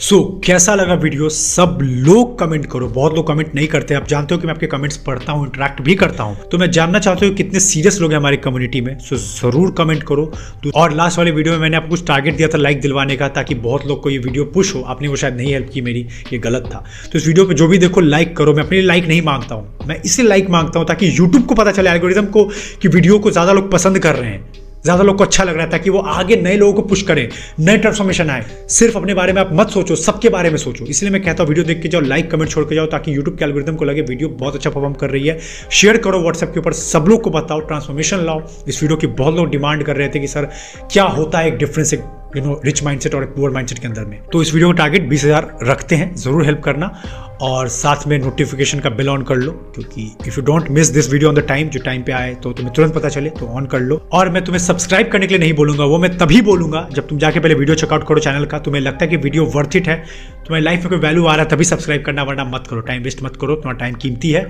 सो so, कैसा लगा वीडियो? सब लोग कमेंट करो। बहुत लोग कमेंट नहीं करते। आप जानते हो कि मैं आपके कमेंट्स पढ़ता हूँ इंटरेक्ट भी करता हूँ। तो मैं जानना चाहता हूँ कितने सीरियस लोग हैं हमारी कम्युनिटी में। सो so, ज़रूर कमेंट करो। तो और लास्ट वाले वीडियो में मैंने आपको कुछ टारगेट दिया था लाइक दिलवाने का ताकि बहुत लोग को ये वीडियो पुश हो। आपने वो शायद नहीं हेल्प की मेरी ये गलत था। तो इस वीडियो पर जो भी देखो लाइक करो। मैं अपने लिए लाइक नहीं माँगता हूँ। मैं इसलिए लाइक माँगता हूँ ताकि यूट्यूब को पता चले एल्गोरिज्म को कि वीडियो को ज़्यादा लोग पसंद कर रहे हैं। ज़्यादा लोग को अच्छा लग रहा है ताकि वो आगे नए लोगों को पुश करें, नए ट्रांसफॉर्मेशन आए। सिर्फ़ अपने बारे में आप मत सोचो, सबके बारे में सोचो। इसलिए मैं कहता हूँ, वीडियो देख के जाओ लाइक कमेंट छोड़ के जाओ, ताकि यूट्यूब के एल्गोरिदम को लगे वीडियो बहुत अच्छा परफॉर्म कर रही है। शेयर करो व्हाट्सएप के ऊपर, सब लोग को बताओ ट्रांसफॉर्मेशन लाओ। इस वीडियो की बहुत लोग डिमांड कर रहे थे कि, सर, क्या होता है एक डिफरेंस एक यू नो रिच माइंडसेट और पुअर माइंडसेट के अंदर में। तो इस वीडियो का टारगेट बीस हज़ार रखते हैं, ज़रूर हेल्प करना और साथ में नोटिफिकेशन का बिल ऑन कर लो, क्योंकि if you don't miss this video on the time जो टाइम पे आए तो तुम्हें तुरंत पता चले तो ऑन कर लो। और मैं तुम्हें सब्सक्राइब करने के लिए नहीं बोलूँगा, वो मैं तभी बोलूँगा जब तुम जाके पहले वीडियो चेकआउट करो चैनल का, तुम्हें लगता है कि वीडियो वर्थ इट है तुम्हारी लाइफ में कोई वैल्यू आ रहा है, तभी सब्सक्राइब करना, वरना मत करो टाइम वेस्ट मत करो, तुम्हारा टाइम कीमती है,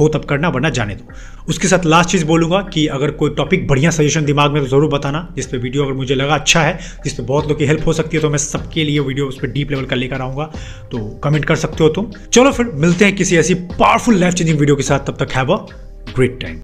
हो तब करना, वरना जाने दो। उसके साथ लास्ट चीज़ बोलूँगा कि अगर कोई टॉपिक बढ़िया सजेशन दिमाग में तो ज़रूर बताना, जिस पे वीडियो अगर मुझे लगा अच्छा है, जिस पे बहुत लोग की हेल्प हो सकती है तो मैं सबके लिए वीडियो उस पर डीप लेवल का लेकर आऊँगा। तो कमेंट कर सकते हो तुम। चलो फिर मिलते हैं किसी ऐसी पावरफुल लाइफ चेंजिंग वीडियो के साथ। तब तक हैव अ ग्रेट टाइम